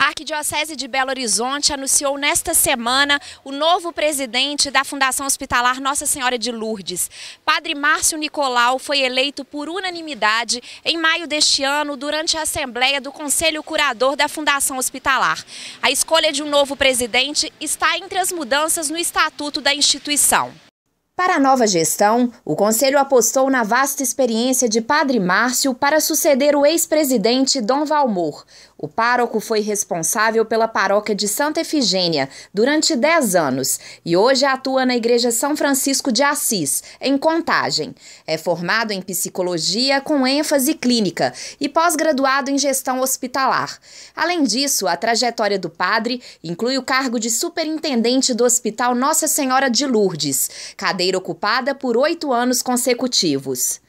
A Arquidiocese de Belo Horizonte anunciou nesta semana o novo presidente da Fundação Hospitalar Nossa Senhora de Lourdes. Padre Márcio Nicolau foi eleito por unanimidade em maio deste ano durante a Assembleia do Conselho Curador da Fundação Hospitalar. A escolha de um novo presidente está entre as mudanças no estatuto da instituição. Para a nova gestão, o Conselho apostou na vasta experiência de Padre Márcio para suceder o ex-presidente Dom Valmor. O pároco foi responsável pela paróquia de Santa Efigênia durante 10 anos e hoje atua na Igreja São Francisco de Assis, em Contagem. É formado em psicologia com ênfase clínica e pós-graduado em gestão hospitalar. Além disso, a trajetória do padre inclui o cargo de superintendente do Hospital Nossa Senhora de Lourdes, cadeira ocupada por oito anos consecutivos.